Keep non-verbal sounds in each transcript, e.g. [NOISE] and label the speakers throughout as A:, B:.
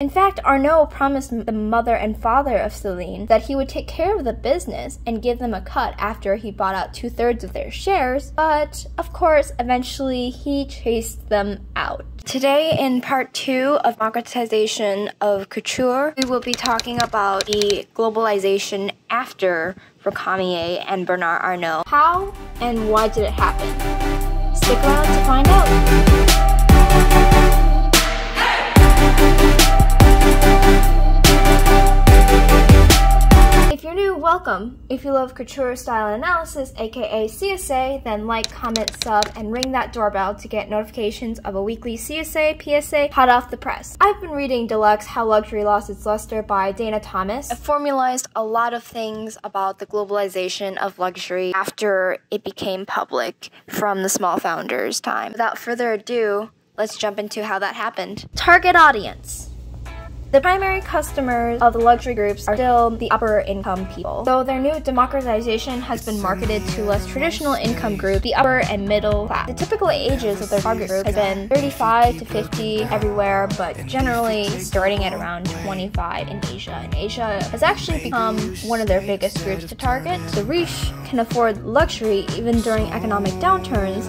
A: In fact, Arnault promised the mother and father of Celine that he would take care of the business and give them a cut after he bought out two thirds of their shares, but of course, eventually he chased them out. Today, in part two of democratization of couture, we will be talking about the globalization after Racamier and Bernard Arnault. How and why did it happen? Stick around to find out. Welcome. If you love couture style analysis, aka CSA, then like, comment, sub, and ring that doorbell to get notifications of a weekly CSA PSA hot off the press. I've been reading Deluxe How Luxury Lost Its Luster by Dana Thomas. It formalized a lot of things about the globalization of luxury after it became public from the small founders' time. Without further ado, let's jump into how that happened. Target audience. The primary customers of the luxury groups are still the upper income people, though their new democratization has been marketed to less traditional income groups, the upper and middle class. The typical ages of their target group has been 35 to 50 everywhere, but generally starting at around 25 in Asia. And Asia has actually become one of their biggest groups to target. The rich can afford luxury even during economic downturns,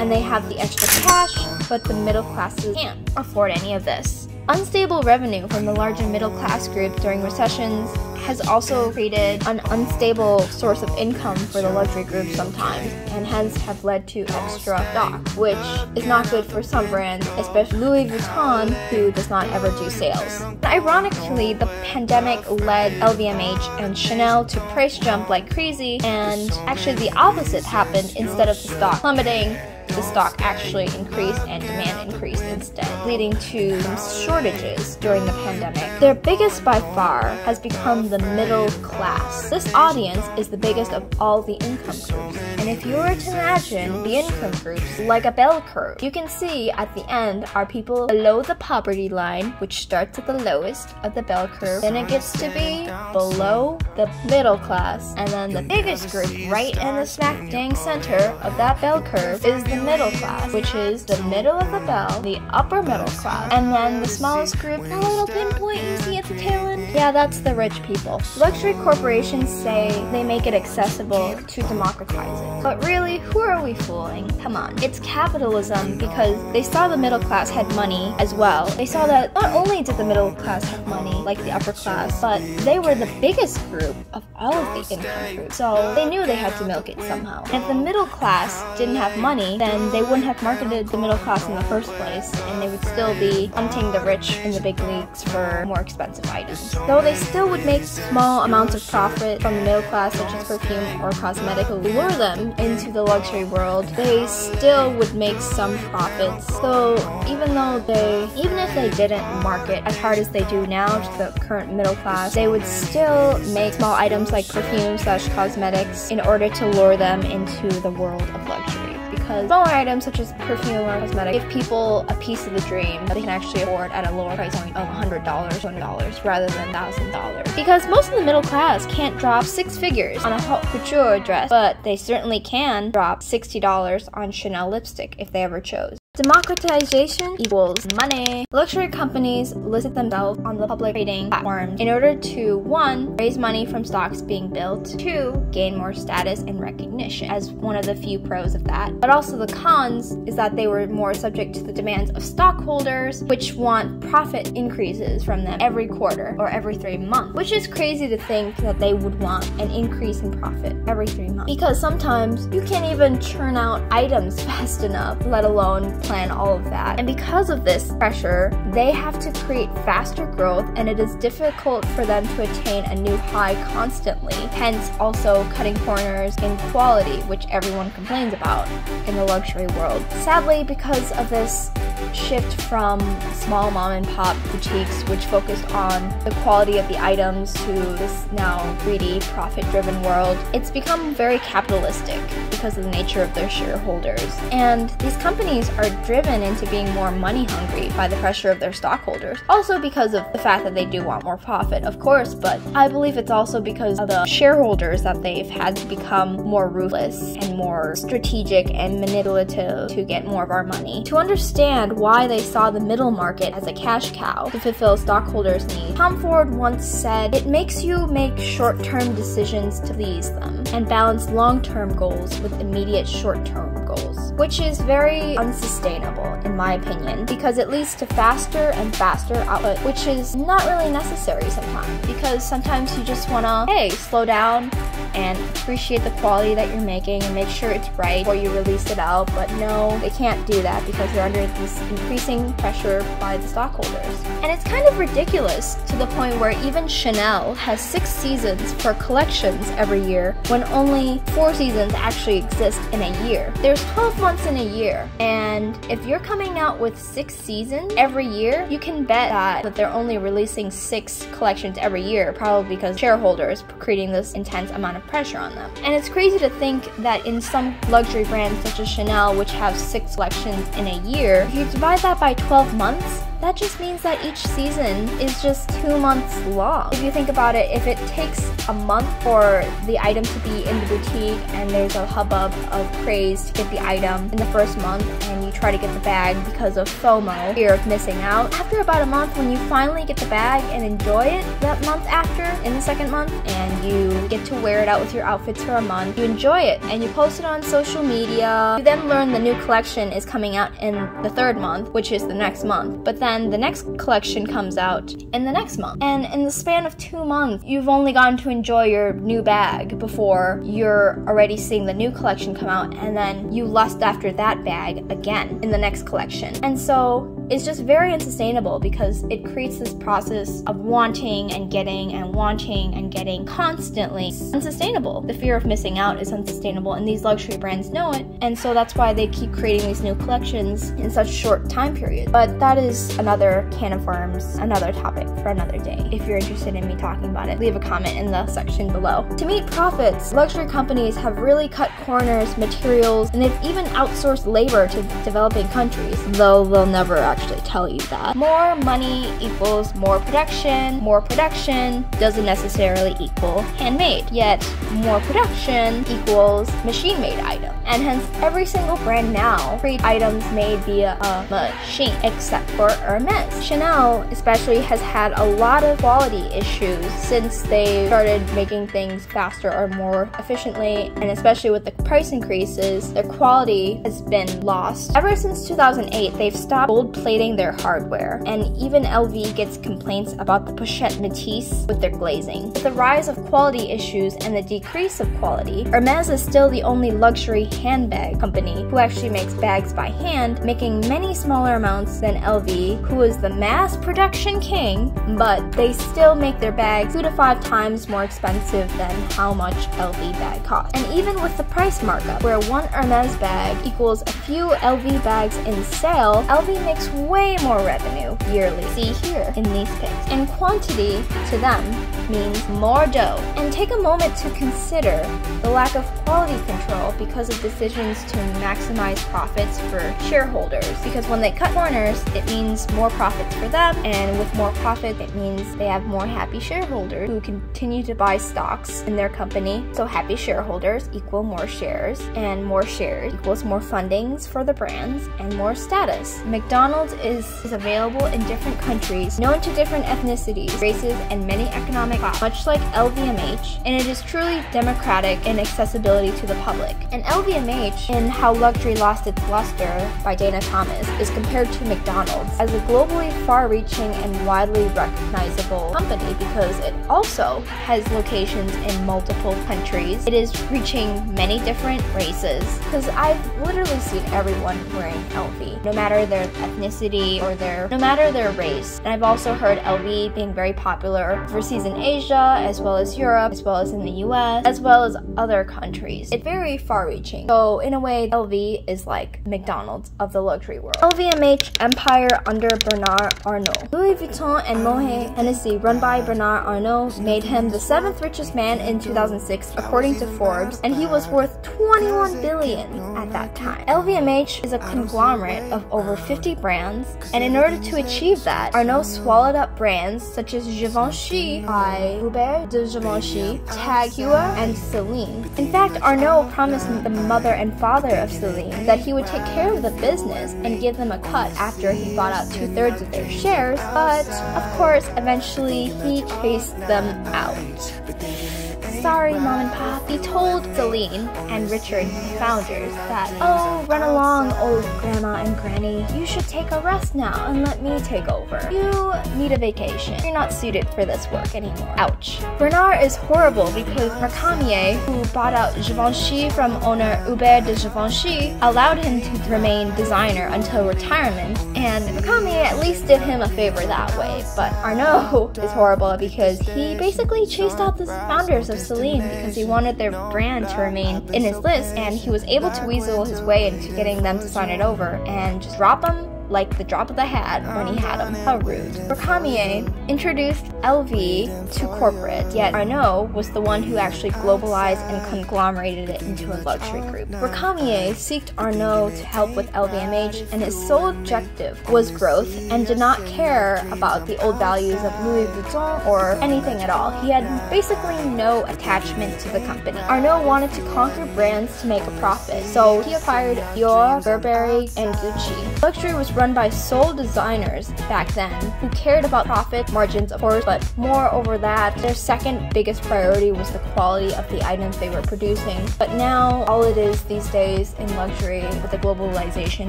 A: and they have the extra cash, but the middle classes can't afford any of this. Unstable revenue from the large and middle class group during recessions has also created an unstable source of income for the luxury group sometimes, and hence have led to extra stock, which is not good for some brands, especially Louis Vuitton, who does not ever do sales. Ironically, the pandemic led LVMH and Chanel to price jump like crazy, and actually the opposite happened instead of the stock plummeting the stock actually increased and demand increased instead, leading to shortages during the pandemic. Their biggest by far has become the middle class. This audience is the biggest of all the income groups. And if you were to imagine the income groups like a bell curve, you can see at the end are people below the poverty line, which starts at the lowest of the bell curve. Then it gets to be below the middle class. And then the biggest group right in the smack dang center of that bell curve is the middle class, which is the middle of the bell, the upper middle class, and then the smallest group, the little pinpoint you see at the tail end, yeah, that's the rich people. Luxury corporations say they make it accessible to democratize it. But really, who are we fooling? Come on. It's capitalism because they saw the middle class had money as well. They saw that not only did the middle class have money, like the upper class, but they were the biggest group of all of the income groups. So they knew they had to milk it somehow. And if the middle class didn't have money, then then they wouldn't have marketed the middle class in the first place, and they would still be hunting the rich in the big leagues for more expensive items. Though they still would make small amounts of profit from the middle class, such as perfume or cosmetic, to lure them into the luxury world, they still would make some profits. So even though they, even if they didn't market as hard as they do now to the current middle class, they would still make small items like perfume slash cosmetics in order to lure them into the world of luxury because smaller items such as perfume or cosmetic give people a piece of the dream that they can actually afford at a lower price point of $100, $200 rather than $1,000. Because most of the middle class can't drop six figures on a haute couture dress, but they certainly can drop $60 on Chanel lipstick if they ever chose. Democratization equals money. Luxury companies listed themselves on the public trading platforms in order to 1. raise money from stocks being built, 2. gain more status and recognition as one of the few pros of that. But also the cons is that they were more subject to the demands of stockholders, which want profit increases from them every quarter or every 3 months, which is crazy to think that they would want an increase in profit every 3 months. Because sometimes you can't even churn out items [LAUGHS] fast enough, let alone plan all of that. And because of this pressure, they have to create faster growth and it is difficult for them to attain a new high constantly, hence also cutting corners in quality, which everyone complains about in the luxury world. Sadly, because of this shift from small mom and pop boutiques, which focused on the quality of the items, to this now greedy, profit driven world, it's become very capitalistic because of the nature of their shareholders. And these companies are driven into being more money hungry by the pressure of their stockholders. Also because of the fact that they do want more profit, of course, but I believe it's also because of the shareholders that they've had to become more ruthless and more strategic and manipulative to get more of our money. To understand understand why they saw the middle market as a cash cow to fulfill stockholders' needs. Tom Ford once said, It makes you make short term decisions to please them and balance long term goals with immediate short term goals, which is very unsustainable in my opinion because it leads to faster and faster output, which is not really necessary sometimes because sometimes you just want to, hey, slow down and appreciate the quality that you're making and make sure it's right before you release it out. But no, they can't do that because they're under this increasing pressure by the stockholders. And it's kind of ridiculous to the point where even Chanel has six seasons for collections every year when only four seasons actually exist in a year. There's 12 months in a year, and if you're coming out with six seasons every year, you can bet that, that they're only releasing six collections every year, probably because shareholders creating this intense amount of pressure on them. And it's crazy to think that in some luxury brands such as Chanel, which have six collections in a year, if you divide that by 12 months, that just means that each season is just two months long. If you think about it, if it takes a month for the item to be in the boutique and there's a hubbub of craze to get the item in the first month and you try to get the bag because of FOMO, fear of missing out, after about a month when you finally get the bag and enjoy it that month after in the second month and you get to wear it out with your outfits for a month, you enjoy it and you post it on social media. You then learn the new collection is coming out in the third month, which is the next month. But then then the next collection comes out in the next month. And in the span of two months, you've only gotten to enjoy your new bag before you're already seeing the new collection come out, and then you lust after that bag again in the next collection. And so it's just very unsustainable because it creates this process of wanting and getting and wanting and getting constantly. It's unsustainable. The fear of missing out is unsustainable, and these luxury brands know it, and so that's why they keep creating these new collections in such short time periods. But that is another can of worms, another topic for another day. If you're interested in me talking about it, leave a comment in the section below. To meet profits, luxury companies have really cut corners, materials, and they've even outsourced labor to developing countries, though they'll never actually actually tell you that. More money equals more production. More production doesn't necessarily equal handmade. Yet, more production equals machine-made item. And hence, every single brand now create items made via a machine, except for Hermes. Chanel especially has had a lot of quality issues since they started making things faster or more efficiently, and especially with the price increases, their quality has been lost. Ever since 2008, they've stopped gold plating their hardware, and even LV gets complaints about the pochette Métis with their glazing. With the rise of quality issues and the decrease of quality, Hermes is still the only luxury handbag company who actually makes bags by hand, making many smaller amounts than LV, who is the mass production king, but they still make their bags two to five times more expensive than how much LV bag costs. And even with the price markup, where one Hermes bag equals a few LV bags in sale, LV makes way more revenue yearly. See here in these pics. In quantity to them means more dough. And take a moment to consider the lack of quality control because of decisions to maximize profits for shareholders. Because when they cut corners, it means more profits for them, and with more profit, it means they have more happy shareholders who continue to buy stocks in their company. So happy shareholders equal more shares, and more shares equals more fundings for the brands and more status. McDonald's is, is available in different countries, known to different ethnicities, races, and many economic much like LVMH, and it is truly democratic in accessibility to the public. And LVMH, in How Luxury Lost Its Luster by Dana Thomas, is compared to McDonald's as a globally far-reaching and widely recognizable company because it also has locations in multiple countries. It is reaching many different races because I've literally seen everyone wearing LV, no matter their ethnicity or their no matter their race. And I've also heard LV being very popular for season in Asia, as well as Europe, as well as in the US, as well as other countries. It's very far-reaching. So in a way, LV is like McDonald's of the luxury world. LVMH empire under Bernard Arnault. Louis Vuitton and Moet Hennessy, run by Bernard Arnault, made him the seventh richest man in 2006, according to Forbes, and he was worth 21 billion at at that time. LVMH is a conglomerate of over 50 brands, and in order to achieve that, Arnault swallowed up brands such as Givenchy by Hubert de Givenchy, Tag Heuer, and Celine. In fact, Arnault promised the mother and father of Celine that he would take care of the business and give them a cut after he bought out two thirds of their shares, but of course, eventually he chased them out. Sorry, Mom and Pop. He told Celine and Richard, the founders, that, oh, run along, old Grandma and Granny. You should take a rest now and let me take over. You need a vacation. You're not suited for this work anymore. Ouch. Bernard is horrible because Racamier, who bought out Givenchy from owner Hubert de Givenchy, allowed him to remain designer until retirement, and Racamier at least did him a favor that way. But Arnault [LAUGHS] is horrible because he basically chased out the founders of Celine because he wanted their brand to remain in his list, and he was able to weasel his way into getting them to sign it over and just drop them like the drop of the hat when he had them. How rude. Racamier introduced LV to corporate, yet Arnault was the one who actually globalized and conglomerated it into a luxury group. Racamier sought Arnault to help with LVMH, and his sole objective was growth and did not care about the old values of Louis Vuitton or anything at all. He had basically no attachment to the company. Arnault wanted to conquer brands to make a profit, so he acquired Dior, Burberry, and Gucci. Luxury was run by sole designers back then who cared about profit margins, of course, but more over that, their second biggest priority was the quality of the items they were producing. But now, all it is these days in luxury with the globalization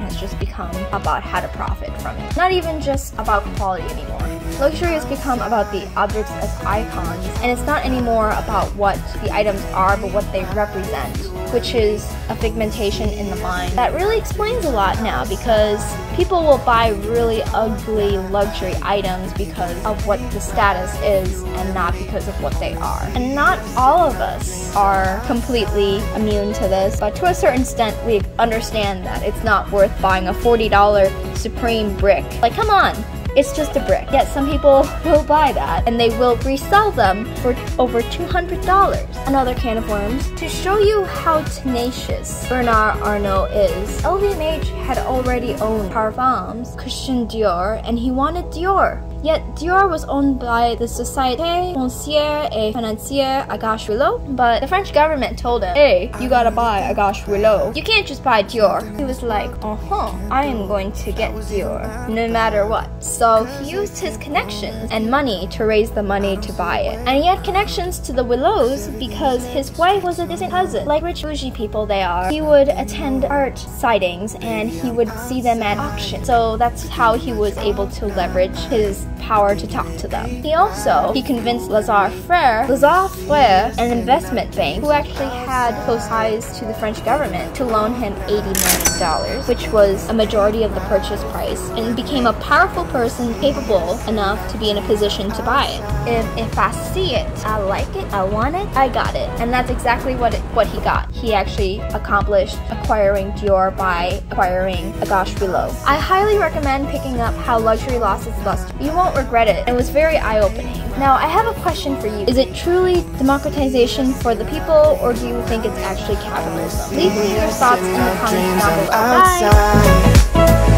A: has just become about how to profit from it. Not even just about quality anymore. Luxury has become about the objects as icons, and it's not anymore about what the items are, but what they represent, which is a pigmentation in the mind. That really explains a lot now because people will buy really ugly luxury items because of what the status is and not because of what they are. And not all of us are completely immune to this, but to a certain extent, we understand that it's not worth buying a $40 Supreme brick. Like, come on! It's just a brick. Yet some people will buy that and they will resell them for over $200. Another can of worms. To show you how tenacious Bernard Arnault is, LVMH had already owned Parfums, Christian Dior, and he wanted Dior. Yet Dior was owned by the Société Foncière et Financière Agache Rouleau, but the French government told him, hey, you gotta buy Agache Rouleau. You can't just buy Dior. He was like, uh-huh, I am going to get Dior, no matter what. So he used his connections and money to raise the money to buy it. And he had connections to the Rouleaus because his wife was a distant cousin. Like rich bougie people they are, he would attend art sightings and he would see them at auction. So that's how he was able to leverage his power to talk to them. He also he convinced Lazard Frères, Lazard Frères, an investment bank who actually had close ties to the French government, to loan him $80 million, which was a majority of the purchase price, and became a powerful person capable enough to be in a position to buy it. If, if I see it, I like it, I want it, I got it. And that's exactly what it, what he got. He actually accomplished acquiring Dior by acquiring Agache Rouleau. I highly recommend picking up How Luxury Lost Its Luster. You won't regret it. It was very eye-opening. Now, I have a question for you. Is it truly democratization for the people, or do you think it's actually capitalism? Leave me your thoughts in the comments down below. Bye!